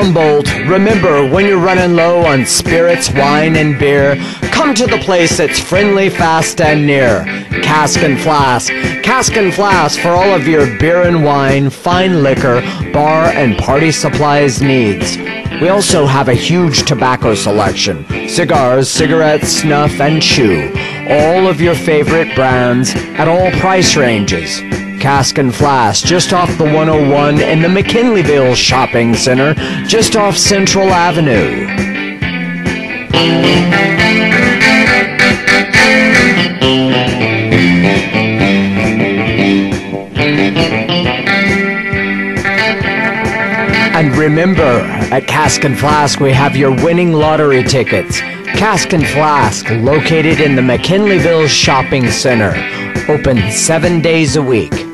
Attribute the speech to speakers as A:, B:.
A: Humboldt, remember when you're running low on spirits, wine, and beer, come to the place that's friendly, fast, and near. Cask and Flask. Cask and Flask for all of your beer and wine, fine liquor, bar, and party supplies needs. We also have a huge tobacco selection cigars, cigarettes, snuff, and chew. All of your favorite brands at all price ranges. Cask and Flask, just off the 101 in the McKinleyville Shopping Center, just off Central Avenue. And remember, at Cask and Flask, we have your winning lottery tickets. Cask and Flask, located in the McKinleyville Shopping Center, open seven days a week.